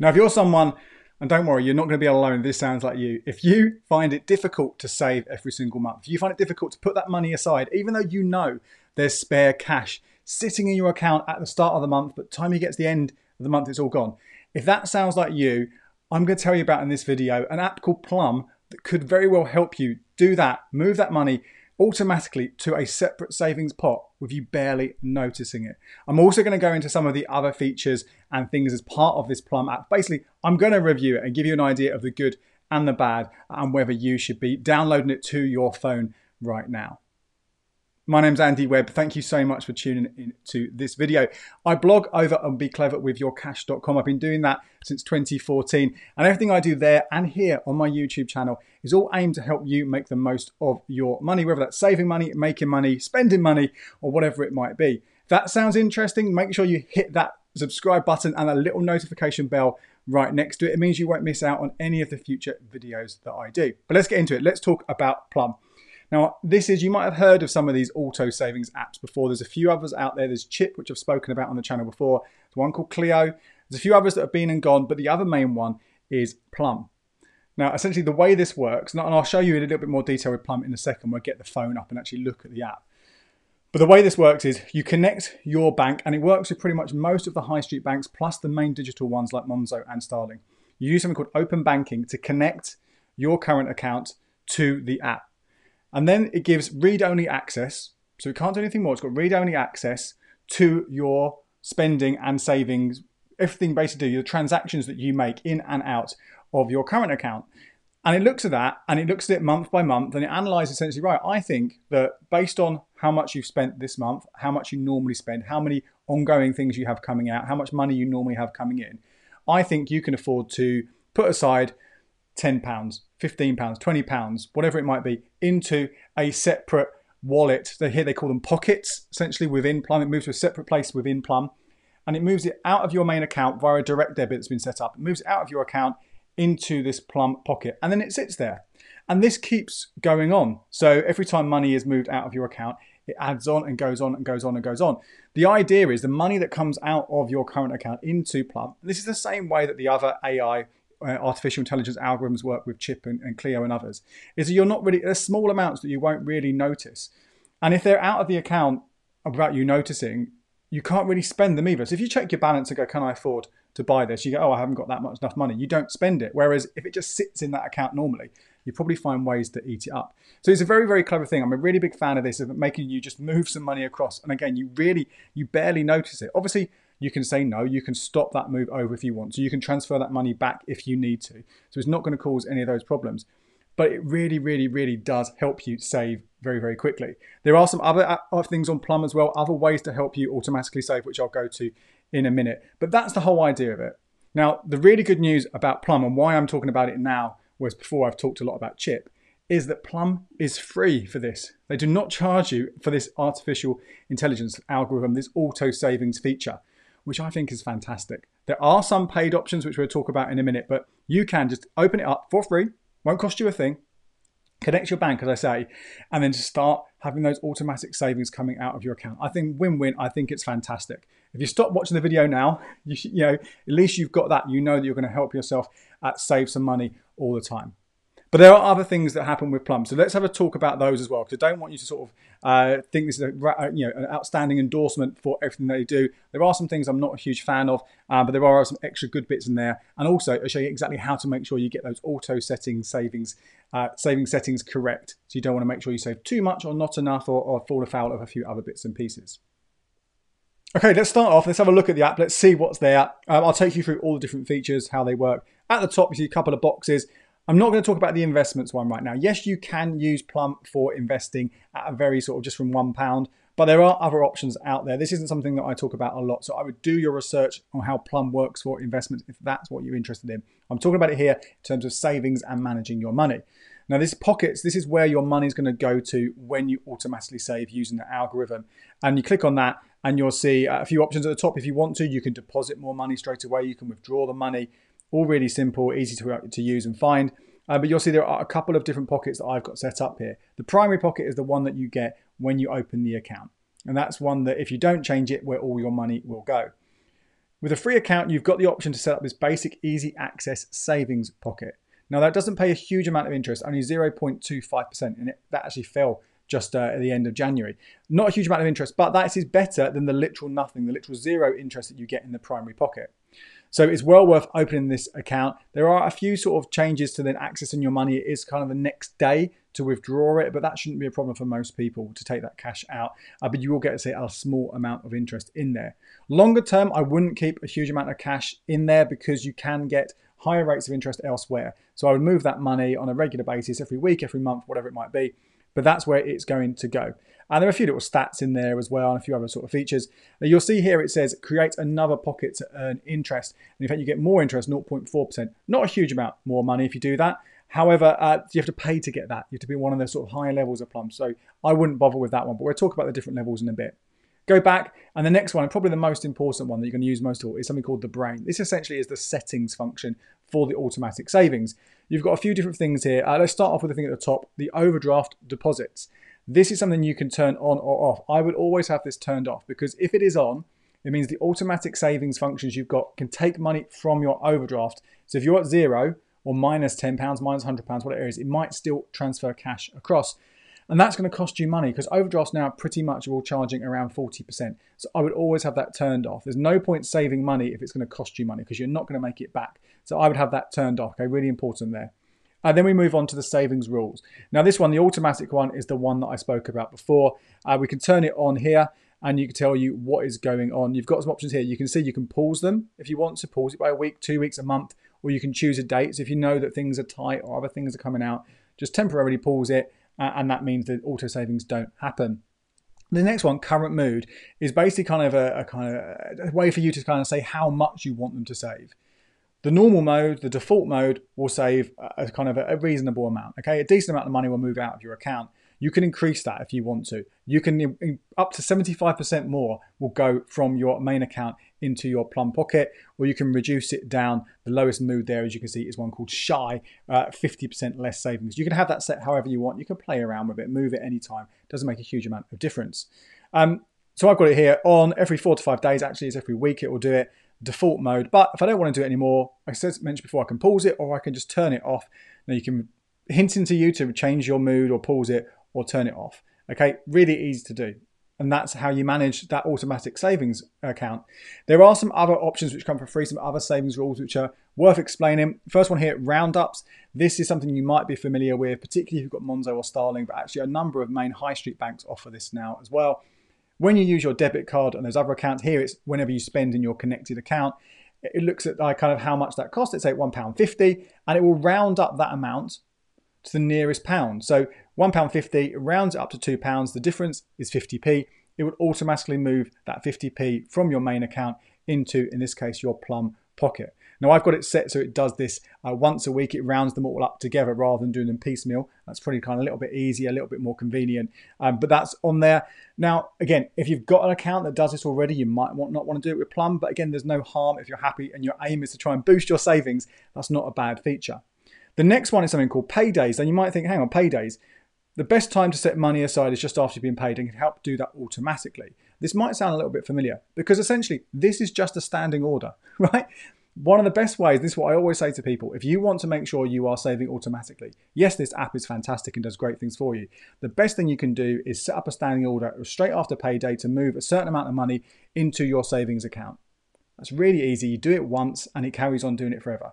Now, if you're someone, and don't worry, you're not going to be alone, this sounds like you. If you find it difficult to save every single month, if you find it difficult to put that money aside, even though you know there's spare cash sitting in your account at the start of the month, but time you get to the end of the month, it's all gone. If that sounds like you, I'm going to tell you about in this video an app called Plum that could very well help you do that, move that money automatically to a separate savings pot with you barely noticing it. I'm also going to go into some of the other features and things as part of this Plum app. Basically, I'm going to review it and give you an idea of the good and the bad and whether you should be downloading it to your phone right now. My name's Andy Webb. Thank you so much for tuning in to this video. I blog over on becleverwithyourcash.com. I've been doing that since 2014 and everything I do there and here on my YouTube channel is all aimed to help you make the most of your money, whether that's saving money, making money, spending money, or whatever it might be. If that sounds interesting, make sure you hit that subscribe button and a little notification bell right next to it. It means you won't miss out on any of the future videos that I do. But let's get into it. Let's talk about Plum. Now, this is, you might have heard of some of these auto savings apps before. There's a few others out there. There's Chip, which I've spoken about on the channel before. There's one called Cleo. There's a few others that have been and gone, but the other main one is Plum. Now, essentially the way this works, and I'll show you in a little bit more detail with Plum in a second, we'll get the phone up and actually look at the app. But the way this works is you connect your bank, and it works with pretty much most of the high street banks, plus the main digital ones like Monzo and Starling. You use something called open banking to connect your current account to the app. And then it gives read-only access. So it can't do anything more. It's got read-only access to your spending and savings, everything basically your transactions that you make in and out of your current account. And it looks at that and it looks at it month by month and it analyzes essentially, right, I think that based on how much you've spent this month, how much you normally spend, how many ongoing things you have coming out, how much money you normally have coming in, I think you can afford to put aside £10, £15, £20, whatever it might be, into a separate wallet. So here they call them pockets, essentially within Plum. It moves to a separate place within Plum and it moves it out of your main account via a direct debit that's been set up. It moves it out of your account into this Plum pocket and then it sits there. And this keeps going on. So every time money is moved out of your account, it adds on and goes on and goes on and goes on. The idea is the money that comes out of your current account into Plum, this is the same way that the other AI uh, artificial intelligence algorithms work with Chip and, and Cleo and others, is that you're not really, there's small amounts that you won't really notice. And if they're out of the account without you noticing, you can't really spend them either. So if you check your balance and go, can I afford to buy this? You go, oh, I haven't got that much enough money. You don't spend it. Whereas if it just sits in that account normally, you probably find ways to eat it up. So it's a very, very clever thing. I'm a really big fan of this, of making you just move some money across. And again, you really, you barely notice it. Obviously, you can say no, you can stop that move over if you want. So you can transfer that money back if you need to. So it's not going to cause any of those problems. But it really, really, really does help you save very, very quickly. There are some uh, other things on Plum as well, other ways to help you automatically save, which I'll go to in a minute. But that's the whole idea of it. Now, the really good news about Plum and why I'm talking about it now, whereas before I've talked a lot about Chip, is that Plum is free for this. They do not charge you for this artificial intelligence algorithm, this auto savings feature which I think is fantastic. There are some paid options, which we'll talk about in a minute, but you can just open it up for free, won't cost you a thing, connect your bank, as I say, and then just start having those automatic savings coming out of your account. I think win-win. I think it's fantastic. If you stop watching the video now, you, you know at least you've got that. You know that you're going to help yourself at save some money all the time. But there are other things that happen with Plum. So let's have a talk about those as well, because I don't want you to sort of uh, think this is a, uh, you know, an outstanding endorsement for everything they do. There are some things I'm not a huge fan of, uh, but there are some extra good bits in there. And also, I'll show you exactly how to make sure you get those auto setting savings, uh, saving settings correct. So you don't want to make sure you save too much or not enough or, or fall afoul of a few other bits and pieces. Okay, let's start off. Let's have a look at the app. Let's see what's there. Um, I'll take you through all the different features, how they work. At the top, you see a couple of boxes. I'm not going to talk about the investments one right now. Yes, you can use Plum for investing at a very sort of just from one pound, but there are other options out there. This isn't something that I talk about a lot. So I would do your research on how Plum works for investments if that's what you're interested in. I'm talking about it here in terms of savings and managing your money. Now this pockets, this is where your money is going to go to when you automatically save using the algorithm. And you click on that and you'll see a few options at the top. If you want to, you can deposit more money straight away. You can withdraw the money all really simple, easy to, to use and find. Uh, but you'll see there are a couple of different pockets that I've got set up here. The primary pocket is the one that you get when you open the account. And that's one that if you don't change it, where all your money will go. With a free account, you've got the option to set up this basic easy access savings pocket. Now that doesn't pay a huge amount of interest, only 0.25%, and it, that actually fell just uh, at the end of January. Not a huge amount of interest, but that is better than the literal nothing, the literal zero interest that you get in the primary pocket. So it's well worth opening this account. There are a few sort of changes to then accessing your money. It is kind of the next day to withdraw it, but that shouldn't be a problem for most people to take that cash out. Uh, but you will get, to say, a small amount of interest in there. Longer term, I wouldn't keep a huge amount of cash in there because you can get higher rates of interest elsewhere. So I would move that money on a regular basis every week, every month, whatever it might be. But that's where it's going to go. And there are a few little stats in there as well and a few other sort of features. Now you'll see here it says create another pocket to earn interest. And in fact, you get more interest, 0.4%. Not a huge amount more money if you do that. However, uh, you have to pay to get that. You have to be one of the sort of higher levels of Plum. So I wouldn't bother with that one, but we'll talk about the different levels in a bit. Go back, and the next one, probably the most important one that you're going to use most of all, is something called the brain. This essentially is the settings function for the automatic savings. You've got a few different things here. Uh, let's start off with the thing at the top, the overdraft deposits. This is something you can turn on or off. I would always have this turned off because if it is on, it means the automatic savings functions you've got can take money from your overdraft. So if you're at zero or minus £10, minus £100, whatever it is, it might still transfer cash across. And that's going to cost you money because overdrafts now pretty much are all charging around 40%. So I would always have that turned off. There's no point saving money if it's going to cost you money because you're not going to make it back. So I would have that turned off. Okay, really important there. And then we move on to the savings rules. Now this one, the automatic one, is the one that I spoke about before. Uh, we can turn it on here and you can tell you what is going on. You've got some options here. You can see you can pause them if you want to pause it by a week, two weeks, a month, or you can choose a date. So if you know that things are tight or other things are coming out, just temporarily pause it uh, and that means that auto savings don't happen. The next one, current mood, is basically kind of a, a kind of a way for you to kind of say how much you want them to save. The normal mode, the default mode, will save a, a kind of a, a reasonable amount. Okay, a decent amount of money will move out of your account. You can increase that if you want to. You can up to 75% more will go from your main account into your Plum Pocket, or you can reduce it down. The lowest mood there, as you can see, is one called Shy, uh, 50% less savings. You can have that set however you want. You can play around with it, move it anytime. Doesn't make a huge amount of difference. Um, so I've got it here on every four to five days. Actually, it's every week it will do it default mode. But if I don't want to do it anymore, I said mentioned before, I can pause it or I can just turn it off. Now you can hint into you to change your mood or pause it or turn it off. Okay, really easy to do. And that's how you manage that automatic savings account. There are some other options which come for free, some other savings rules which are worth explaining. First one here, roundups. This is something you might be familiar with, particularly if you've got Monzo or Starling, but actually a number of main high street banks offer this now as well. When you use your debit card and those other accounts, here it's whenever you spend in your connected account, it looks at like kind of how much that costs. It's say £1.50 and it will round up that amount to the nearest pound. So £1.50 rounds up to £2. The difference is 50p. It would automatically move that 50p from your main account into, in this case, your Plum pocket. Now I've got it set so it does this uh, once a week. It rounds them all up together rather than doing them piecemeal. That's probably kind of a little bit easier, a little bit more convenient. Um, but that's on there. Now, again, if you've got an account that does this already, you might want, not want to do it with Plum. But again, there's no harm if you're happy and your aim is to try and boost your savings. That's not a bad feature. The next one is something called paydays. And you might think, hang on, paydays. The best time to set money aside is just after you've been paid and can help do that automatically. This might sound a little bit familiar because essentially this is just a standing order, right? One of the best ways, this is what I always say to people, if you want to make sure you are saving automatically, yes, this app is fantastic and does great things for you. The best thing you can do is set up a standing order straight after payday to move a certain amount of money into your savings account. That's really easy. You do it once and it carries on doing it forever.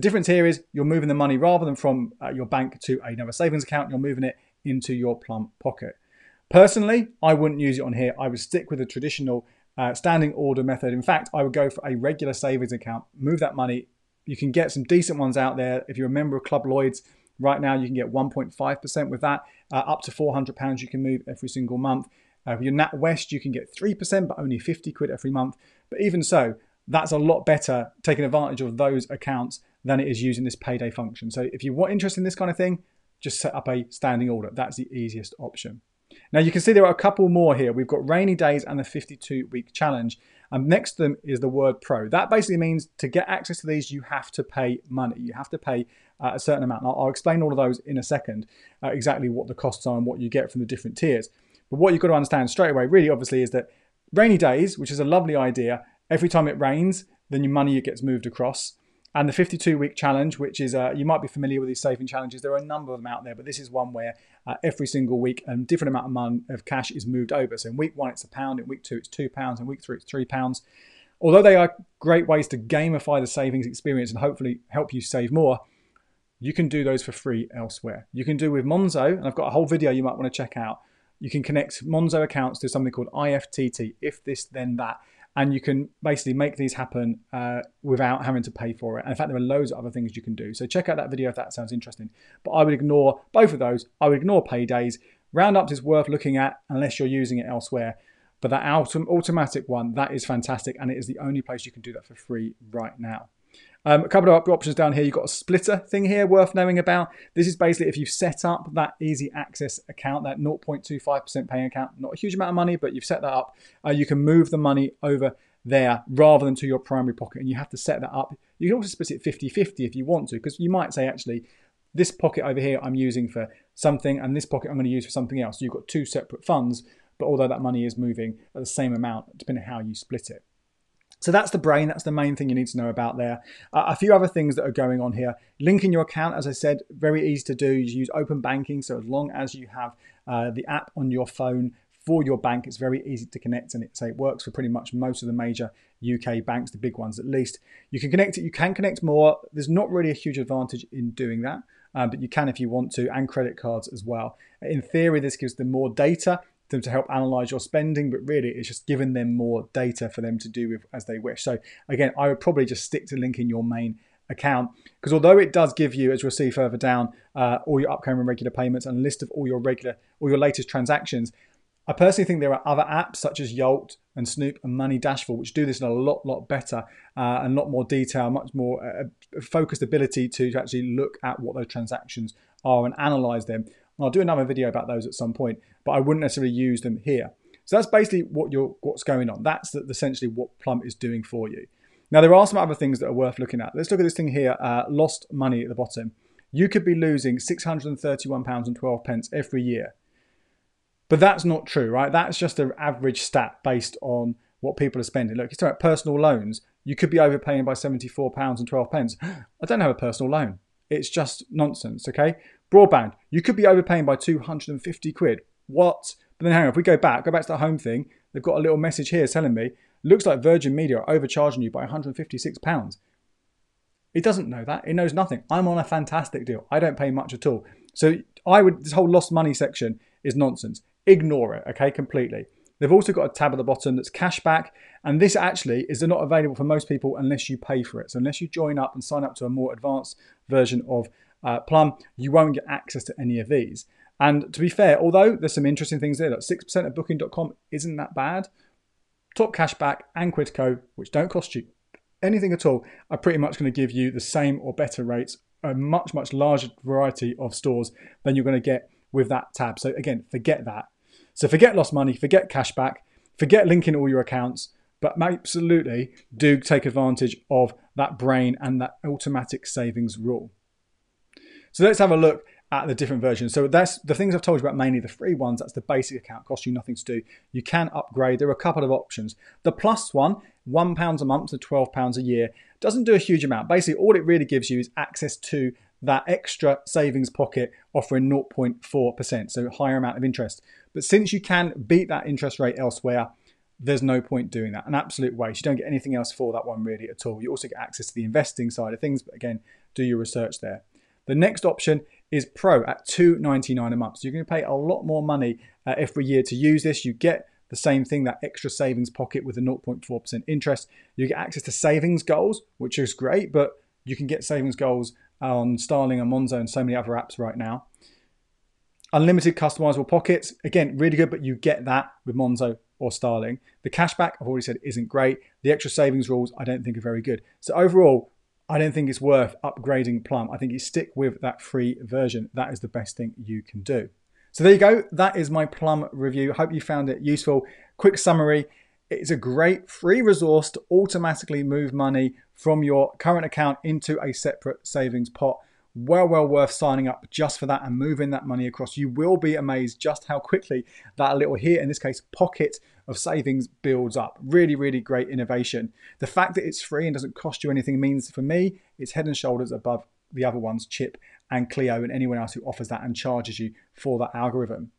The difference here is you're moving the money rather than from uh, your bank to another savings account, you're moving it into your Plum pocket. Personally, I wouldn't use it on here. I would stick with the traditional uh, standing order method. In fact, I would go for a regular savings account, move that money. You can get some decent ones out there. If you're a member of Club Lloyds, right now you can get 1.5% with that. Uh, up to £400 you can move every single month. Uh, if you're NatWest, you can get 3%, but only 50 quid every month. But even so, that's a lot better taking advantage of those accounts than it is using this payday function. So if you want interest in this kind of thing, just set up a standing order. That's the easiest option. Now you can see there are a couple more here. We've got rainy days and the 52 week challenge. And next to them is the word pro. That basically means to get access to these, you have to pay money. You have to pay uh, a certain amount. I'll, I'll, explain all of those in a second, uh, exactly what the costs are and what you get from the different tiers. But what you've got to understand straight away, really obviously, is that rainy days, which is a lovely idea, Every time it rains, then your money gets moved across. And the 52 week challenge, which is, uh, you might be familiar with these saving challenges. There are a number of them out there, but this is one where uh, every single week a different amount of money of cash is moved over. So in week one, it's a pound. In week two, it's two pounds. In week three, it's three pounds. Although they are great ways to gamify the savings experience and hopefully help you save more, you can do those for free elsewhere. You can do with Monzo, and I've got a whole video you might want to check out. You can connect Monzo accounts to something called IFTTT, if this, then that and you can basically make these happen uh, without having to pay for it. And in fact, there are loads of other things you can do. So check out that video if that sounds interesting. But I would ignore both of those. I would ignore paydays. Roundups is worth looking at unless you're using it elsewhere. But that autom- automatic one, that is fantastic, and it is the only place you can do that for free right now. Um, a couple of options down here. You've got a splitter thing here worth knowing about. This is basically if you've set up that easy access account, that 0.25% paying account, not a huge amount of money, but you've set that up, uh, you can move the money over there rather than to your primary pocket. And you have to set that up. You can also split it 50 50 if you want to, because you might say, actually, this pocket over here I'm using for something, and this pocket I'm going to use for something else. So you've got two separate funds, but although that money is moving at the same amount, depending on how you split it. So that's the brain. That's the main thing you need to know about there. Uh, a few other things that are going on here. Linking your account, as I said, very easy to do. You use open banking. So as long as you have uh, the app on your phone for your bank, it's very easy to connect, and it, it works for pretty much most of the major UK banks, the big ones at least. You can connect it. You can connect more. There's not really a huge advantage in doing that. Uh, but you can if you want to, and credit cards as well. In theory, this gives them more data them to help analyze your spending, but really it's just giving them more data for them to do with as they wish. So again, I would probably just stick to linking your main account because although it does give you, as we'll see further down, uh, all your upcoming regular payments and a list of all your regular, all your latest transactions, I personally think there are other apps such as Yolt and Snoop and Money Dashboard which do this in a lot, lot better uh, and a lot more detail, much more uh, focused ability to, to actually look at what those transactions are and analyze them. And I'll do another video about those at some point, but I wouldn't necessarily use them here. So that's basically what you're, what's going on. That's essentially what Plum is doing for you. Now, there are some other things that are worth looking at. Let's look at this thing here, uh, lost money at the bottom. You could be losing £631.12 every year. But that's not true, right? That's just an average stat based on what people are spending. Look, you're talking about personal loans. You could be overpaying by £74.12. I don't have a personal loan. It's just nonsense, okay? Broadband, you could be overpaying by 250 quid. What? But then hang on, if we go back, go back to the home thing, they've got a little message here telling me, looks like Virgin Media are overcharging you by 156 pounds. It doesn't know that. It knows nothing. I'm on a fantastic deal. I don't pay much at all. So I would this whole lost money section is nonsense. Ignore it, okay, completely. They've also got a tab at the bottom that's cashback, and this actually is not available for most people unless you pay for it. So unless you join up and sign up to a more advanced version of uh, Plum, you won't get access to any of these. And to be fair, although there's some interesting things there, like 6% of booking.com isn't that bad, Top Cashback and Quidco, which don't cost you anything at all, are pretty much going to give you the same or better rates, a much, much larger variety of stores than you're going to get with that tab. So again, forget that. So forget lost money, forget cashback, forget linking all your accounts, but absolutely do take advantage of that brain and that automatic savings rule. So let's have a look at the different versions. So that's the things I've told you about mainly the free ones. That's the basic account, costs you nothing to do. You can upgrade. There are a couple of options. The plus one, one pounds a month to twelve pounds a year, doesn't do a huge amount. Basically, all it really gives you is access to that extra savings pocket offering 0.4%, so higher amount of interest. But since you can beat that interest rate elsewhere, there's no point doing that. An absolute waste. You don't get anything else for that one really at all. You also get access to the investing side of things, but again, do your research there. The next option is Pro at $2.99 a month. So you're going to pay a lot more money uh, every year to use this. You get the same thing, that extra savings pocket with a 0.4% interest. You get access to savings goals, which is great, but you can get savings goals on Starling and Monzo and so many other apps right now. Unlimited customizable pockets, again, really good, but you get that with Monzo or Starling. The cashback, I've already said, isn't great. The extra savings rules, I don't think are very good. So overall, I don't think it's worth upgrading Plum. I think you stick with that free version. That is the best thing you can do. So there you go. That is my Plum review. Hope you found it useful. Quick summary. It's a great free resource to automatically move money from your current account into a separate savings pot well, well worth signing up just for that and moving that money across. You will be amazed just how quickly that little here, in this case, pocket of savings builds up. Really, really great innovation. The fact that it's free and doesn't cost you anything means for me, it's head and shoulders above the other ones, Chip and Cleo, and anyone else who offers that and charges you for that algorithm.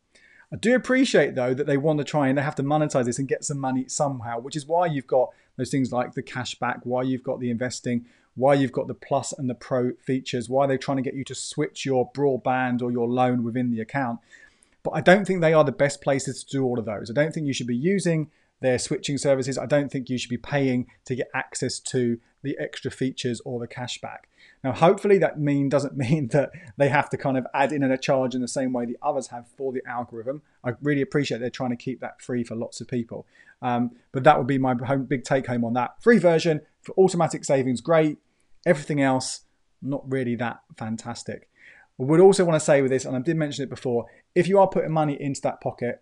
I do appreciate though that they want to try and they have to monetize this and get some money somehow, which is why you've got those things like the cashback, why you've got the investing, why you've got the plus and the pro features, why they're trying to get you to switch your broadband or your loan within the account. But I don't think they are the best places to do all of those. I don't think you should be using their switching services. I don't think you should be paying to get access to the extra features or the cashback. Now, hopefully, that mean doesn't mean that they have to kind of add in a charge in the same way the others have for the algorithm. I really appreciate they're trying to keep that free for lots of people. Um, but that would be my big take home on that. Free version for automatic savings, great. Everything else, not really that fantastic. I would also want to say with this, and I did mention it before, if you are putting money into that pocket,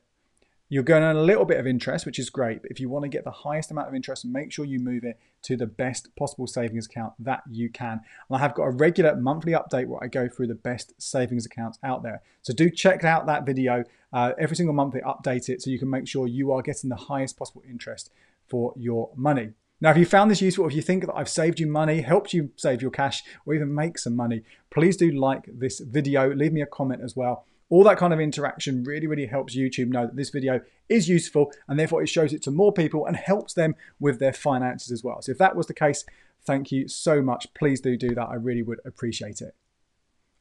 you're going on a little bit of interest, which is great. But if you want to get the highest amount of interest, make sure you move it to the best possible savings account that you can. And I have got a regular monthly update where I go through the best savings accounts out there. So do check out that video. Uh, every single month they update it so you can make sure you are getting the highest possible interest for your money. Now, if you found this useful, if you think that I've saved you money, helped you save your cash, or even make some money, please do like this video. Leave me a comment as well. All that kind of interaction really, really helps YouTube know that this video is useful and therefore it shows it to more people and helps them with their finances as well. So if that was the case, thank you so much. Please do do that. I really would appreciate it.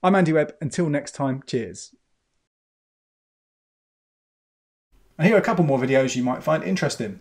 I'm Andy Webb. Until next time, cheers. And here are a couple more videos you might find interesting.